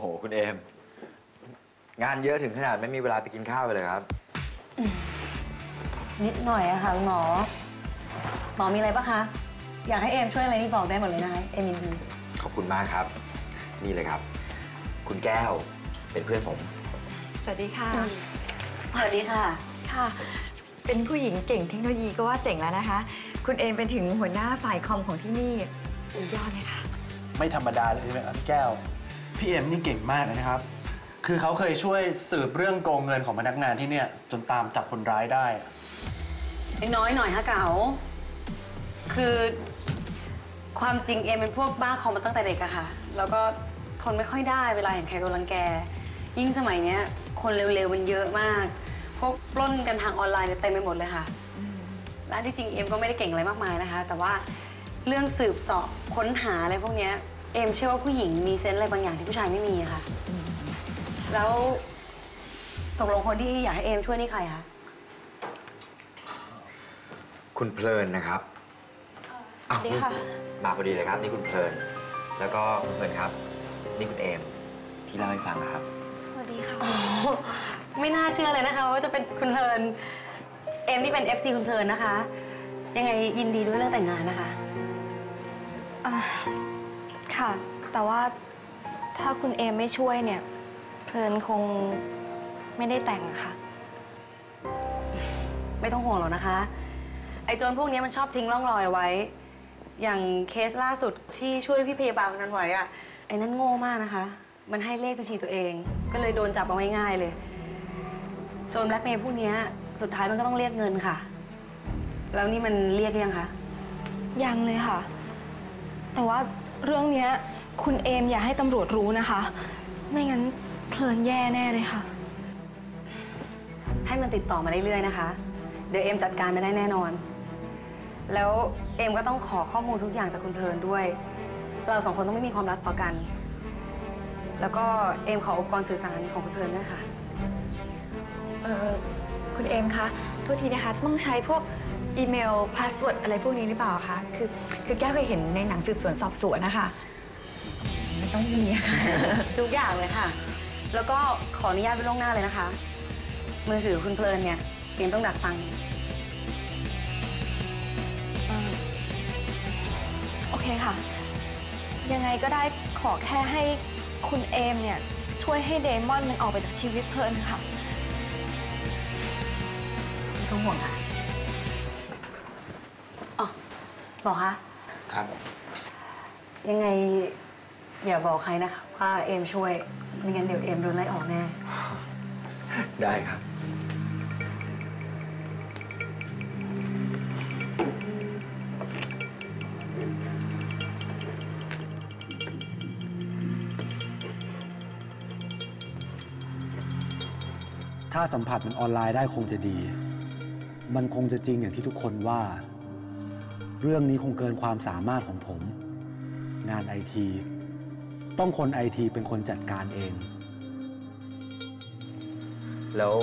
โห คุณเอม งานเยอะถึงขนาดไม่มีเวลาไปกินข้าวไปเลยครับ นิดหน่อยอะค่ะคุณหมอ หมอมีอะไรปะคะ อยากให้เอมช่วยอะไรนี่บอกได้หมดเลยนะคะเอมยินดี ขอบคุณมากครับ นี่เลยครับ คุณแก้วเป็นเพื่อนผม สวัสดีค่ะ สวัสดีค่ะ ค่ะ เป็นผู้หญิงเก่งเทคโนโลยีก็ว่าเจ๋งแล้วนะคะ คุณเอมเป็นถึงหัวหน้าฝ่ายคอมของที่นี่ สุดยอดเลยค่ะ ไม่ธรรมดาเลยใช่ไหมครับพี่แก้ว พี่เอ็มนี่เก่งมากเลยนะครับ คือเขาเคยช่วยสืบเรื่องโกงเงินของพนักงานที่เนี่ย จนตามจับคนร้ายได้อะน้อยหน่อยฮะเก๋าคือความจริงเอ็มเป็นพวกบ้าคอมมาตั้งแต่เด็กอะค่ะ แล้วก็ทนไม่ค่อยได้เวลาเห็นใครโดนรังแก ยิ่งสมัยเนี้ยคนเร็วๆมันเยอะมาก พวกปล้นกันทางออนไลน์เนี่ยเต็มไปหมดเลยค่ะ และที่จริงเอ็มก็ไม่ได้เก่งอะไรมากมายนะคะ แต่ว่าเรื่องสืบสอบค้นหาอะไรพวกเนี้ย เอมเชื่อว่าผู้หญิงมีเซนส์อะไรบางอย่างที่ผู้ชายไม่มีอะค่ะ แล้วตกลงคนที่อยากให้เอมช่วยนี่ใครคะ คุณเพลินนะครับสวัสดีค่ะ มาพอดีเลยครับ นี่คุณเพลิน แล้วก็คุณเพลินครับ นี่คุณเอมที่เล่าให้ฟังนะครับ สวัสดีค่ะ ไม่น่าเชื่อเลยนะคะว่าจะเป็นคุณเพลิน เอมที่เป็น FC คุณเพลินนะคะ ยังไงยินดีด้วยเรื่องแต่งงานนะคะอ่า ค่ะ แต่ว่าถ้าคุณเอมไม่ช่วยเนี่ย เพลินคงไม่ได้แต่งค่ะ ไม่ต้องห่วงหรอกนะคะ ไอ้โจรพวกนี้มันชอบทิ้งร่องรอยไว้ อย่างเคสล่าสุดที่ช่วยพี่พยาบาลคนนั้นไว้อะไอ้นั่นโง่มากนะคะ มันให้เลขบัญชีตัวเอง ก็เลยโดนจับเอาง่ายๆเลย โจรแบล็กเมย์พวกเนี้ยสุดท้ายมันก็ต้องเรียกเงินค่ะ แล้วนี่มันเรียกยังคะ ยังเลยค่ะ แต่ว่า เรื่องเนี้ยคุณเอมอย่าให้ตำรวจรู้นะคะ ไม่งั้นเพลินแย่แน่เลยค่ะ ให้มันติดต่อมาเรื่อยๆนะคะ เดี๋ยวเอมจัดการไม่ได้แน่นอน แล้วเอมก็ต้องขอข้อมูลทุกอย่างจากคุณเพลินด้วย เราสองคนต้องไม่มีความลับต่อกัน แล้วก็เอมขออุปกรณ์สื่อสารของคุณเพลินด้วยค่ะ เออคุณเอมคะโทษทีนะคะ ต้องใช้พวก อีเมล password อะไรพวกนี้หรือเปล่าคะ คือคือแก้วเคยเห็นในหนังสืบสวนสอบสวนนะคะไม่ต้องมีอะค่ะ ทุกอย่างเลยค่ะ แล้วก็ขออนุญาตไว้ล่วงหน้าเลยนะคะ มือถือคุณเพลินเนี่ยเอมต้องดักฟังอ่าโอเคค่ะ ยังไงก็ได้ขอแค่ให้คุณเอมเนี่ย ช่วยให้เดมอนมันออกไปจากชีวิตเพลินค่ะ ไม่ต้องห่วงค่ะ บอกคะครับ ยังไงอย่าบอกใครนะคะว่าเอมช่วยไม่งั้นเดี๋ยวเอมโดนไล่ออกแน่ ได้ครับ ถ้าสัมผัสมันออนไลน์ได้คงจะดี มันคงจะจริงอย่างที่ทุกคนว่า เรื่องนี้คงเกินความสามารถของผม งานไอที ต้องคนไอทีเป็นคนจัดการเอง แล้ว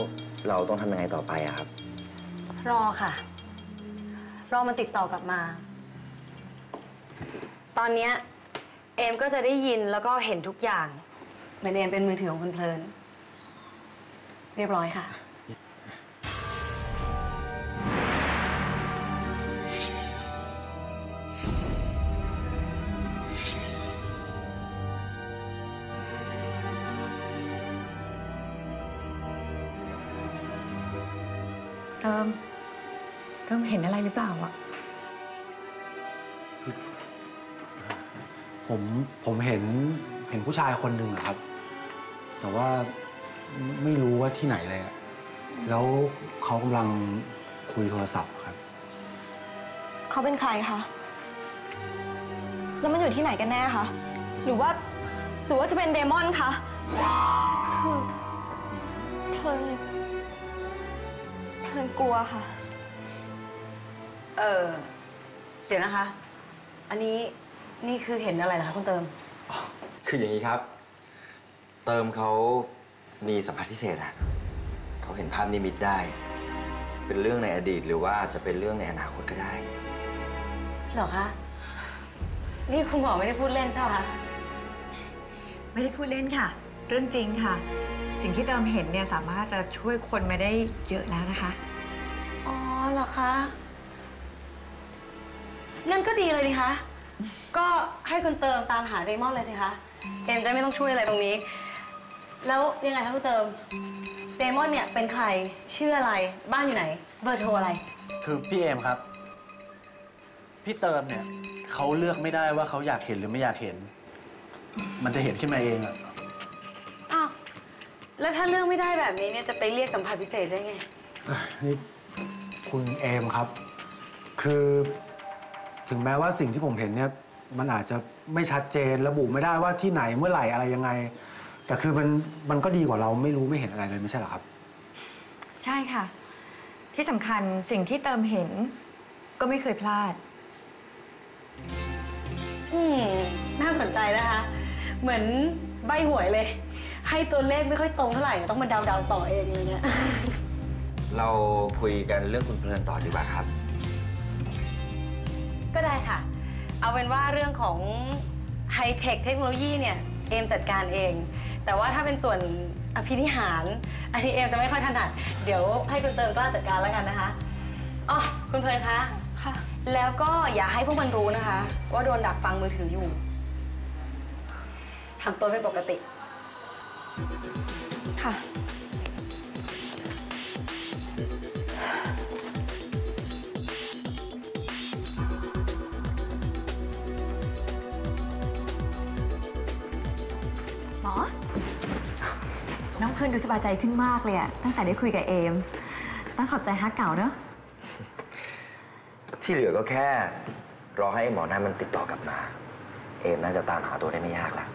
เราต้องทำยังไงต่อไปอะครับ รอค่ะ รอมันติดต่อกลับมา ตอนเนี้ยเอมก็จะได้ยินแล้วก็เห็นทุกอย่างเหมือนเอมเป็นมือถือของคุณเพลิน เรียบร้อยค่ะ เติมเติมเห็นอะไรหรือเปล่าอะผมผมเห็นเห็นผู้ชายคนหนึ่งอะครับ แต่ว่าไม่ไม่รู้ว่าที่ไหนเลยอะแล้วเขากำลังคุยโทรศัพท์ครับ เขาเป็นใครคะ แล้วมันอยู่ที่ไหนกันแน่คะ หรือว่าหรือว่าจะเป็นเดมอนคะ คือเพลิน เพลินกลัวค่ะ เออ เดี๋ยวนะคะ อันนี้นี่คือเห็นอะไรเหรอคะคุณเติม คืออย่างนี้ครับ เติมเขามีสัมผัสพิเศษอะเขาเห็นภาพนิมิตได้ เป็นเรื่องในอดีตหรือว่าจะเป็นเรื่องในอนาคตก็ได้ เหรอคะ นี่คุณหมอไม่ได้พูดเล่นใช่ไหมคะ ไม่ได้พูดเล่นค่ะ เรื่องจริงค่ะ สิ่งที่เติมเห็นเนี่ยสามารถจะช่วยคนมาได้เยอะแล้วนะคะ อ๋อเหรอคะงั้นก็ดีเลยดิคะ ก็ให้คุณเติมตามหาเดมอนเลยสิคะ เอมจะไม่ต้องช่วยอะไรตรงนี้ แล้วยังไงคะคุณเติม เดมอนเนี่ยเป็นใคร ชื่ออะไร บ้านอยู่ไหน เบอร์โทรอะไร คือพี่เอมครับ พี่เติมเนี่ยเขาเลือกไม่ได้ว่าเขาอยากเห็นหรือไม่อยากเห็น มันจะเห็นขึ้นมาเองอะอ้าว แล้วถ้าเลือกไม่ได้แบบนี้เนี่ยจะไปเรียกสัมผัสพิเศษได้ไง นี่คุณเอมครับ คือถึงแม้ว่าสิ่งที่ผมเห็นเนี่ยมันอาจจะไม่ชัดเจนระบุไม่ได้ว่าที่ไหนเมื่อไหร่อะไรยังไง แต่คือมันมันก็ดีกว่าเราไม่รู้ไม่เห็นอะไรเลยไม่ใช่เหรอครับ ใช่ค่ะ ที่สำคัญสิ่งที่เติมเห็นก็ไม่เคยพลาด อืมน่าสนใจนะคะ เหมือนใบหวยเลย ให้ตัวเลขไม่ค่อยตรงเท่าไหร่ต้องมาเดาๆต่อเองเลยเนี่ย เราคุยกันเรื่องคุณเพลินต่อดีกว่าครับ ก็ได้ค่ะ เอาเป็นว่าเรื่องของไฮเทคเทคโนโลยีเนี่ย เอมจัดการเอง แต่ว่าถ้าเป็นส่วนอภินิหาร อันนี้เอมจะไม่ค่อยถนัด เดี๋ยวให้คุณเติมกล้าจัดการแล้วกันนะคะอ๋อคุณเพลินคะค่ะ แล้วก็อย่าให้พวกมันรู้นะคะ ว่าโดนดักฟังมือถืออยู่ทำตัวเป็นปกติ ค่ะ หมอ น้องเพื่อนดูสบายใจขึ้นมากเลยอะตั้งแต่ได้คุยกับเอม ต้องขอบใจฮักเก่าเนอะ ที่เหลือก็แค่ รอให้หมอนั่นมันติดต่อกลับมา เอมน่าจะตามหาตัวได้ไม่ยากละ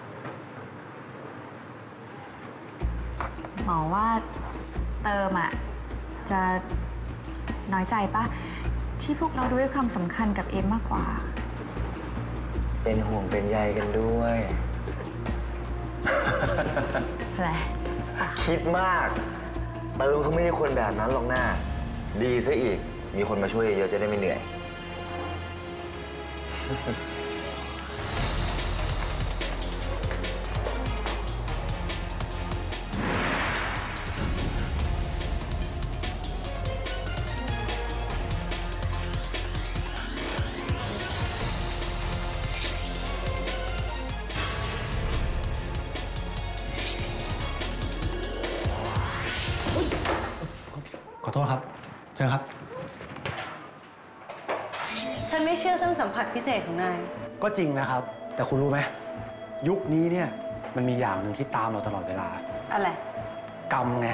หมอว่าเติมอะจะน้อยใจปะที่พวกเราดูให้ความสำคัญกับเอมมากกว่า เป็นห่วงเป็นใยกันด้วยอะไรคิดมาก เติมเขาไม่ใช่คนแบบนั้นหรอกหน้า ดีซะอีก มีคนมาช่วยเยอะๆจะได้ไม่เหนื่อย เจอครับ ฉันไม่เชื่อเรื่องสัมผัสพิเศษของนาย ก็จริงนะครับ แต่คุณรู้ไหม ยุคนี้เนี่ยมันมีอย่างหนึ่งที่ตามเราตลอดเวลา อะไร กรรมไง